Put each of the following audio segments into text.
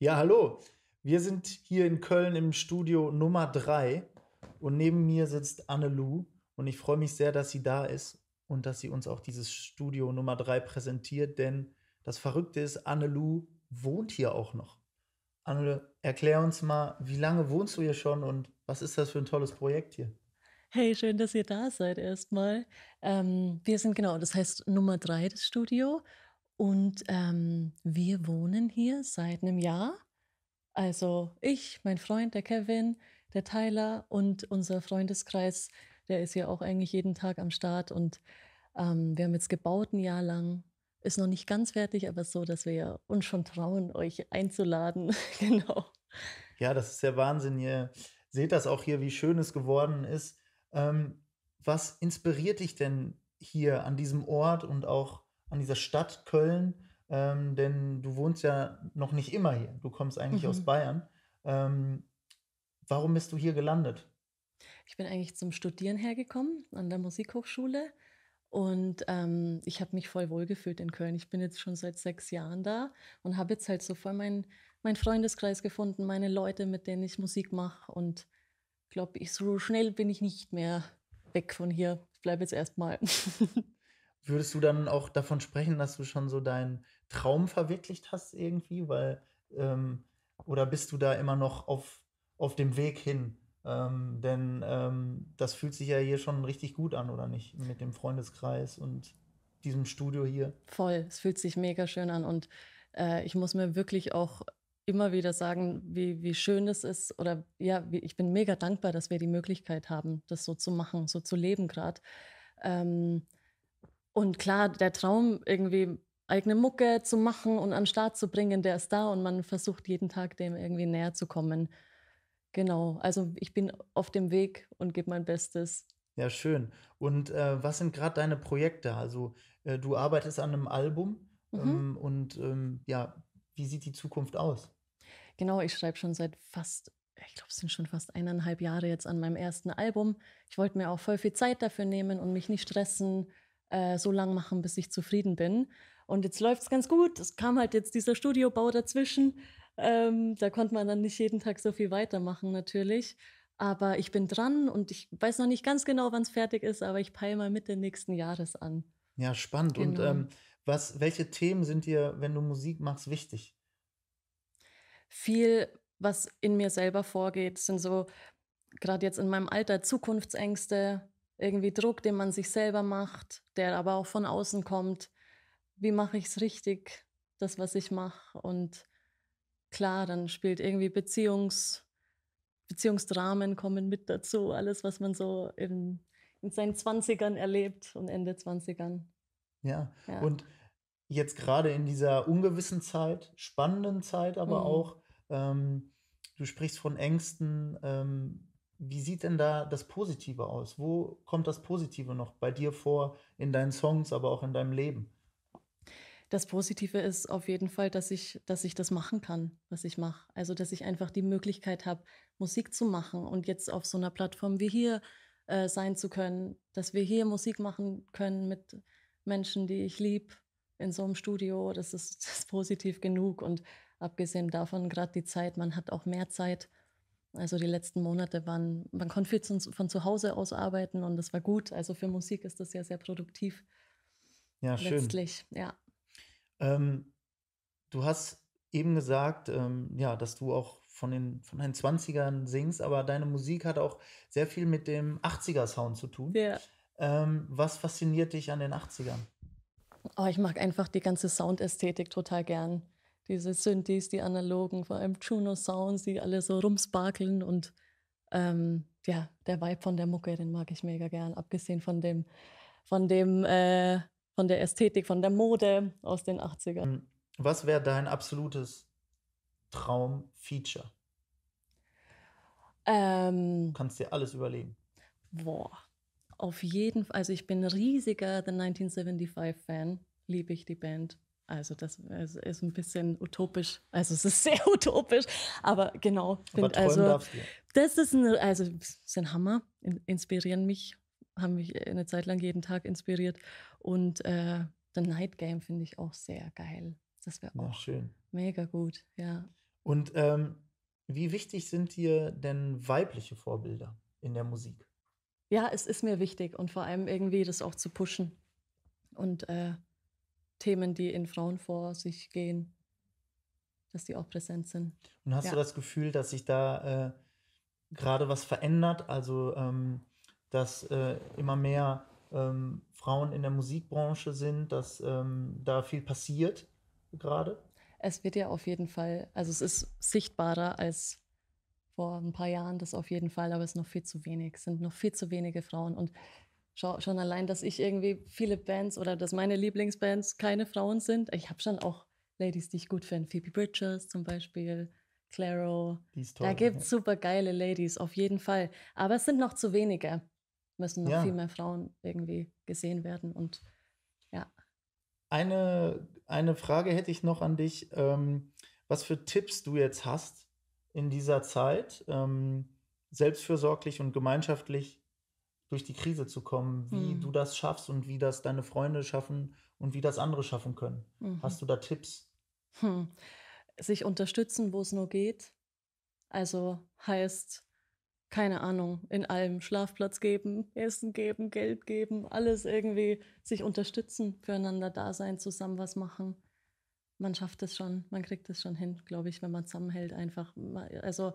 Ja, hallo. Wir sind hier in Köln im Studio Nummer 3 und neben mir sitzt Anne-Lu und ich freue mich sehr, dass sie da ist und dass sie uns auch dieses Studio Nummer 3 präsentiert, denn das Verrückte ist, Anne-Lu wohnt hier auch noch. Anne, erklär uns mal, wie lange wohnst du hier schon und was ist das für ein tolles Projekt hier? Hey, schön, dass ihr da seid erstmal. Ähm, wir sind genau, das heißt Nummer 3 das Studio und ähm, wir wohnen hier seit einem Jahr. Also ich, mein Freund, der Kevin, der Tyler und unser Freundeskreis, der ist ja auch eigentlich jeden Tag am Start und ähm, wir haben jetzt gebaut ein Jahr lang. Ist noch nicht ganz fertig, aber so, dass wir uns schon trauen, euch einzuladen. genau. Ja, das ist der Wahnsinn. Ihr seht das auch hier, wie schön es geworden ist. Ähm, was inspiriert dich denn hier an diesem Ort und auch an dieser Stadt Köln? Ähm, denn du wohnst ja noch nicht immer hier. Du kommst eigentlich aus Mhm. Bayern. Ähm, warum bist du hier gelandet? Ich bin eigentlich zum Studieren hergekommen an der Musikhochschule und ähm, ich habe mich voll wohlgefühlt in Köln. Ich bin jetzt schon seit sechs Jahren da und habe jetzt halt so voll meinen mein Freundeskreis gefunden, meine Leute, mit denen ich Musik mache und glaube ich, so schnell bin ich nicht mehr weg von hier. Ich bleibe jetzt erstmal. Würdest du dann auch davon sprechen, dass du schon so deinen Traum verwirklicht hast irgendwie? Weil, ähm, oder bist du da immer noch auf, auf dem Weg hin? Ähm, denn ähm, das fühlt sich ja hier schon richtig gut an, oder nicht? Mit dem Freundeskreis und diesem Studio hier. Voll, es fühlt sich mega schön an und äh, ich muss mir wirklich auch immer wieder sagen, wie, wie schön es ist oder ja, wie, ich bin mega dankbar, dass wir die Möglichkeit haben, das so zu machen, so zu leben gerade. Ähm, und klar, der Traum, irgendwie eigene Mucke zu machen und an den Start zu bringen, der ist da und man versucht jeden Tag dem irgendwie näher zu kommen. Genau, also ich bin auf dem Weg und gebe mein Bestes. Ja, schön. Und äh, was sind gerade deine Projekte? Also, äh, du arbeitest an einem Album Mhm. ähm, und ähm, ja, wie sieht die Zukunft aus? Genau, ich schreibe schon seit fast, ich glaube, es sind schon fast eineinhalb Jahre jetzt an meinem ersten Album. Ich wollte mir auch voll viel Zeit dafür nehmen und mich nicht stressen, äh, so lang machen, bis ich zufrieden bin. Und jetzt läuft es ganz gut. Es kam halt jetzt dieser Studiobau dazwischen. Ähm, da konnte man dann nicht jeden Tag so viel weitermachen, natürlich. Aber ich bin dran und ich weiß noch nicht ganz genau, wann es fertig ist, aber ich peile mal Mitte nächsten Jahres an. Ja, spannend. Und Genau. ähm, was, welche Themen sind dir, wenn du Musik machst, wichtig? Viel, was in mir selber vorgeht, sind so gerade jetzt in meinem Alter Zukunftsängste, irgendwie Druck, den man sich selber macht, der aber auch von außen kommt. Wie mache ich es richtig, das, was ich mache? Und klar, dann spielt irgendwie Beziehungs Beziehungsdramen kommen mit dazu, alles, was man so in in seinen Zwanzigern erlebt und Ende Zwanzigern. Ja. Ja. Und jetzt gerade in dieser ungewissen Zeit, spannenden Zeit aber Mhm. auch, ähm, du sprichst von Ängsten. Ähm, wie sieht denn da das Positive aus? Wo kommt das Positive noch bei dir vor, in deinen Songs, aber auch in deinem Leben? Das Positive ist auf jeden Fall, dass ich dass ich das machen kann, was ich mache. Also, dass ich einfach die Möglichkeit habe, Musik zu machen und jetzt auf so einer Plattform wie hier, äh, sein zu können, dass wir hier Musik machen können mit Menschen, die ich liebe, in so einem Studio. Das ist das ist positiv genug und abgesehen davon gerade die Zeit man hat auch mehr Zeit. Also, die letzten Monate waren man konnte viel von zu Hause aus arbeiten und das war gut. Also, für Musik ist das ja sehr produktiv Ja, schön. letztlich, ja. Ähm, du hast eben gesagt, ähm, ja, dass du auch von den, von deinen Zwanzigern singst, aber deine Musik hat auch sehr viel mit dem 80er-Sound zu tun. Ja. Ähm, was fasziniert dich an den 80ern? Oh, ich mag einfach die ganze Soundästhetik total gern. Diese Synthes, die analogen, vor allem Juno-Sounds, die alle so rumsparkeln und ähm, ja, der Vibe von der Mucke, den mag ich mega gern, abgesehen von dem, von dem, äh, von der Ästhetik, von der Mode aus den 80ern. Ähm, Was wäre dein absolutes Traum-Feature? Du Ähm, kannst dir alles überlegen. boah, auf jeden Fall, also ich bin riesiger The 1975-Fan, liebe ich die Band. Also das ist ist ein bisschen utopisch, also es ist sehr utopisch, aber genau, Aber find, träumen also. Das ist 'n also, sind Hammer, in inspirieren mich, haben mich eine Zeit lang jeden Tag inspiriert. Und, äh, The Night Game finde ich auch sehr geil. Das wäre auch schön. mega gut, ja. Und ähm, wie wichtig sind dir denn weibliche Vorbilder in der Musik? Ja, es ist mir wichtig und vor allem irgendwie das auch zu pushen und äh, Themen, die in Frauen vor sich gehen, dass die auch präsent sind. Und hast Ja. du das Gefühl, dass sich da äh, gerade was verändert? Also, ähm, dass äh, immer mehr ähm, Frauen in der Musikbranche sind, dass ähm, da viel passiert gerade? Es wird ja auf jeden Fall, also es ist sichtbarer als vor ein paar Jahren, das auf jeden Fall, aber es ist noch viel zu wenig, es sind noch viel zu wenige Frauen. Und schon allein, dass ich irgendwie viele Bands oder dass meine Lieblingsbands keine Frauen sind. Ich habe schon auch Ladies, die ich gut finde. Phoebe Bridgers zum Beispiel, Claro. Die ist toll. Da gibt es super geile Ladies, auf jeden Fall. Aber es sind noch zu wenige. Müssen noch Ja. viel mehr Frauen irgendwie gesehen werden. Und ja, Eine, eine Frage hätte ich noch an dich, ähm, was für Tipps du jetzt hast in dieser Zeit, ähm, selbstfürsorglich und gemeinschaftlich durch die Krise zu kommen, wie Hm. du das schaffst und wie das deine Freunde schaffen und wie das andere schaffen können. mhm. Hast du da Tipps? Hm. Sich unterstützen, wo es nur geht. Also heißt, keine Ahnung, in allem Schlafplatz geben, Essen geben, Geld geben, alles irgendwie sich unterstützen, füreinander da sein, zusammen was machen. Man schafft es schon, man kriegt es schon hin, glaube ich, wenn man zusammenhält einfach. Also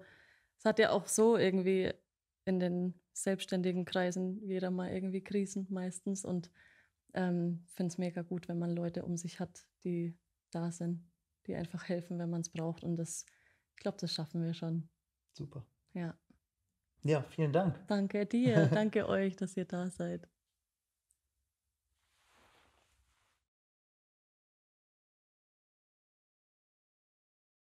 es hat ja auch so irgendwie in den selbstständigen Kreisen jeder mal irgendwie Krisen meistens und ähm, finde es mega gut, wenn man Leute um sich hat, die da sind, die einfach helfen, wenn man es braucht. Und das, ich glaube, das schaffen wir schon. Super. Ja. Ja, vielen Dank. Danke dir, danke euch, dass ihr da seid.